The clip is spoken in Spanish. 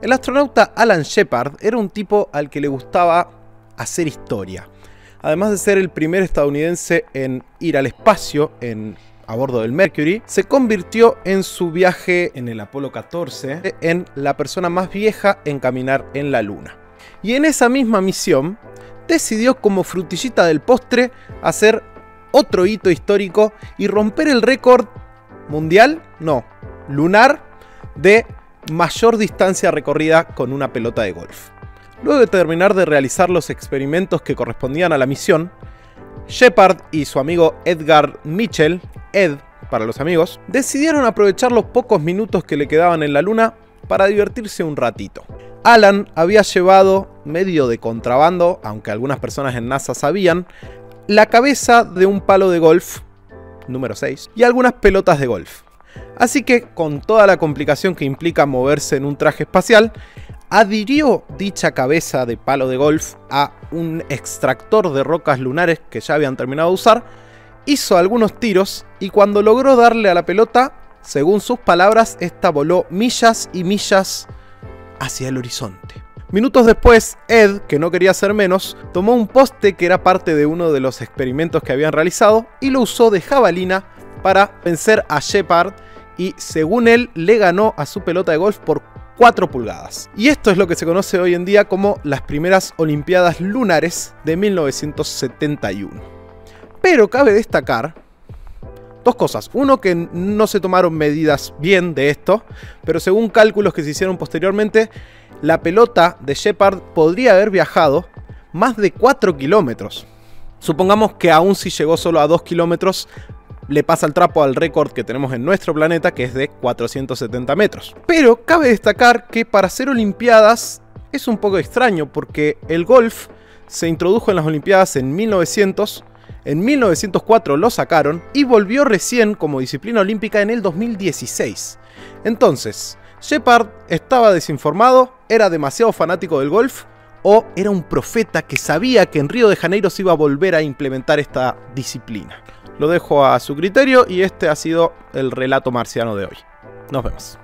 El astronauta Alan Shepard era un tipo al que le gustaba hacer historia. Además de ser el primer estadounidense en ir al espacio en, a bordo del Mercury, se convirtió en su viaje en el Apolo 14 en la persona más vieja en caminar en la Luna. Y en esa misma misión decidió como frutillita del postre hacer otro hito histórico y romper el récord mundial, no, lunar, de mayor distancia recorrida con una pelota de golf. Luego de terminar de realizar los experimentos que correspondían a la misión, Shepard y su amigo Edgar Mitchell, Ed para los amigos, decidieron aprovechar los pocos minutos que le quedaban en la luna para divertirse un ratito. Alan había llevado, medio de contrabando, aunque algunas personas en NASA sabían, la cabeza de un palo de golf, número 6, y algunas pelotas de golf. Así que, con toda la complicación que implica moverse en un traje espacial, adhirió dicha cabeza de palo de golf a un extractor de rocas lunares que ya habían terminado de usar, hizo algunos tiros y cuando logró darle a la pelota, según sus palabras, esta voló millas y millas hacia el horizonte. Minutos después, Ed, que no quería ser menos, tomó un poste que era parte de uno de los experimentos que habían realizado y lo usó de jabalina para vencer a Shepard y según él le ganó a su pelota de golf por 4 pulgadas. Y esto es lo que se conoce hoy en día como las primeras Olimpiadas Lunares de 1971. Pero cabe destacar dos cosas. Uno, que no se tomaron medidas bien de esto, pero según cálculos que se hicieron posteriormente, la pelota de Shepard podría haber viajado más de 4 kilómetros. Supongamos que aún si llegó solo a 2 kilómetros, le pasa el trapo al récord que tenemos en nuestro planeta, que es de 470 metros. Pero cabe destacar que para hacer Olimpiadas es un poco extraño, porque el golf se introdujo en las Olimpiadas en 1900, en 1904 lo sacaron y volvió recién como disciplina olímpica en el 2016. Entonces, Shepard estaba desinformado, era demasiado fanático del golf, o era un profeta que sabía que en Río de Janeiro se iba a volver a implementar esta disciplina. Lo dejo a su criterio y este ha sido el relato marciano de hoy. Nos vemos.